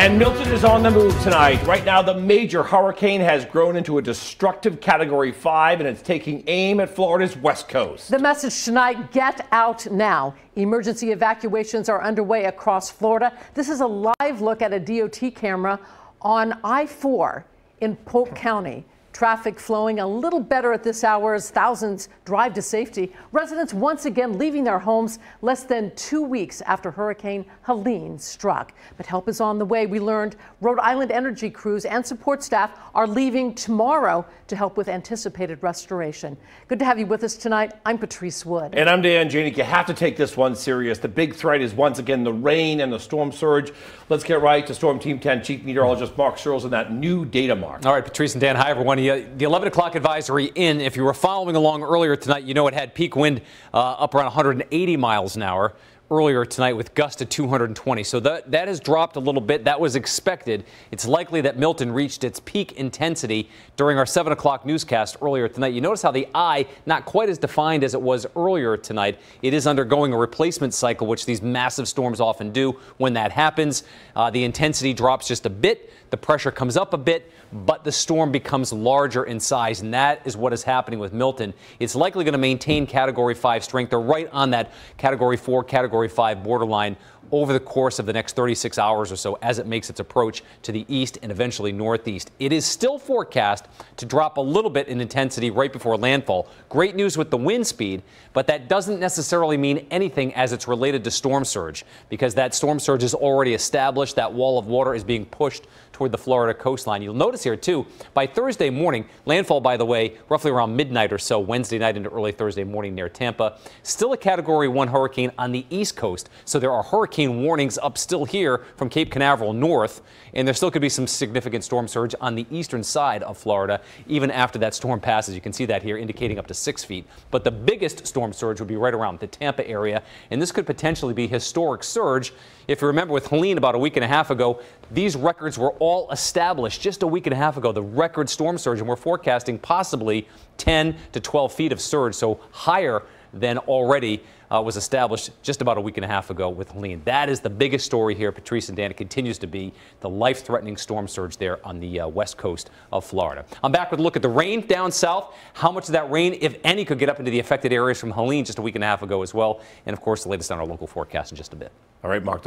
And Milton is on the move tonight. Right now, the major hurricane has grown into a destructive Category 5 and it's taking aim at Florida's west coast. The message tonight get out now. Emergency evacuations are underway across Florida. This is a live look at a DOT camera on I 4 in Polk County. Traffic flowing a little better at this hour as thousands drive to safety. Residents once again leaving their homes less than two weeks after Hurricane Helene struck. But help is on the way. We learned Rhode Island energy crews and support staff are leaving tomorrow to help with anticipated restoration. Good to have you with us tonight. I'm Patrice Wood. And I'm Dan Jaehnig. You have to take this one serious. The big threat is once again the rain and the storm surge. Let's get right to Storm Team 10 Chief Meteorologist Mark Searles and that new data mark. All right, Patrice and Dan, hi everyone. The 11 o'clock advisory in, if you were following along earlier tonight, you know it had peak wind uh, up around 180 miles an hour earlier tonight with gusts to 220. So that, that has dropped a little bit. That was expected. It's likely that Milton reached its peak intensity during our 7 o'clock newscast earlier tonight. You notice how the eye, not quite as defined as it was earlier tonight, it is undergoing a replacement cycle, which these massive storms often do. When that happens, uh, the intensity drops just a bit, the pressure comes up a bit, but the storm becomes larger in size, and that is what is happening with Milton. It's likely going to maintain Category 5 strength. They're right on that Category 4, Category Category 5 borderline over the course of the next 36 hours or so as it makes its approach to the east and eventually northeast. It is still forecast to drop a little bit in intensity right before landfall. Great news with the wind speed, but that doesn't necessarily mean anything as it's related to storm surge because that storm surge is already established. That wall of water is being pushed toward the Florida coastline. You'll notice here, too, by Thursday morning, landfall, by the way, roughly around midnight or so, Wednesday night into early Thursday morning near Tampa. Still a Category 1 hurricane on the east coast, so there are hurricane hurricane warnings up still here from Cape Canaveral north, and there still could be some significant storm surge on the eastern side of Florida even after that storm passes. You can see that here indicating up to six feet. But the biggest storm surge would be right around the Tampa area, and this could potentially be historic surge. If you remember with Helene about a week and a half ago, these records were all established just a week and a half ago, the record storm surge, and we're forecasting possibly 10 to 12 feet of surge, so higher than already uh, was established just about a week and a half ago with Helene. That is the biggest story here, Patrice and Dan. It continues to be the life-threatening storm surge there on the uh, west coast of Florida. I'm back with a look at the rain down south, how much of that rain, if any, could get up into the affected areas from Helene just a week and a half ago as well, and of course the latest on our local forecast in just a bit. All right, Mark.